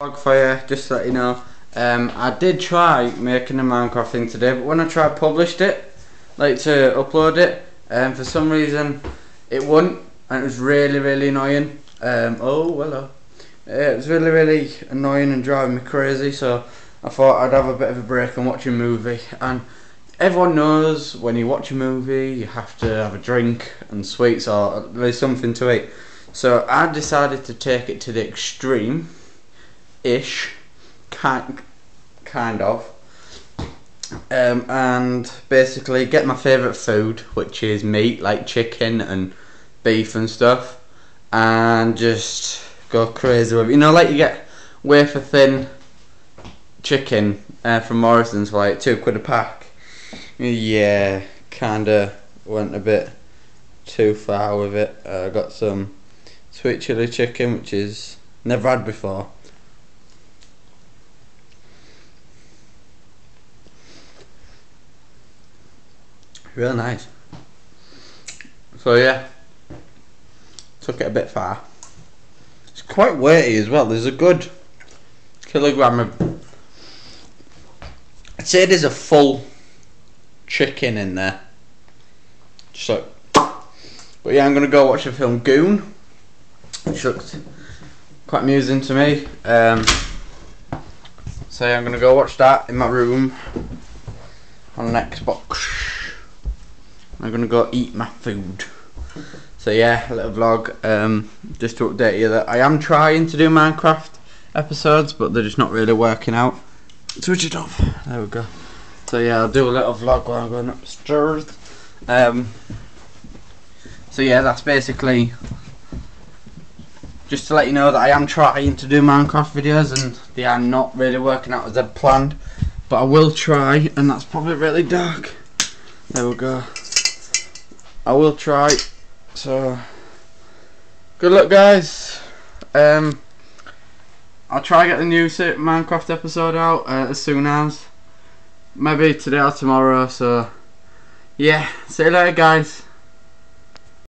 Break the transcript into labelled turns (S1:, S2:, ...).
S1: vlog for you, just to let you know. Um, I did try making a Minecraft thing today, but when I tried published it, like to upload it, um, for some reason it wouldn't, and it was really, really annoying. Um, oh, hello. Uh, it was really, really annoying and driving me crazy, so I thought I'd have a bit of a break and watch a movie. And everyone knows when you watch a movie, you have to have a drink and sweets, or there's something to eat. So I decided to take it to the extreme ish, kind, kind of, um, and basically get my favourite food, which is meat, like chicken and beef and stuff, and just go crazy with it. You know, like you get wafer thin chicken uh, from Morrison's for like two quid a pack. Yeah, kinda went a bit too far with it. I uh, got some sweet chili chicken, which is never had before. Real nice. So yeah, took it a bit far. It's quite weighty as well. There's a good kilogram of. I'd say there's a full chicken in there. So, but yeah, I'm gonna go watch the film Goon, which looked quite amusing to me. Um, so yeah, I'm gonna go watch that in my room on an Xbox. I'm gonna go eat my food. So yeah, a little vlog, um, just to update you that I am trying to do Minecraft episodes, but they're just not really working out. Switch it off. There we go. So yeah, I'll do a little vlog while I'm going upstairs. Um, so yeah, that's basically just to let you know that I am trying to do Minecraft videos and they are not really working out as I planned. But I will try, and that's probably really dark. There we go. I will try. So, good luck, guys. Um, I'll try to get the new Minecraft episode out uh, as soon as maybe today or tomorrow. So, yeah. See you later, guys.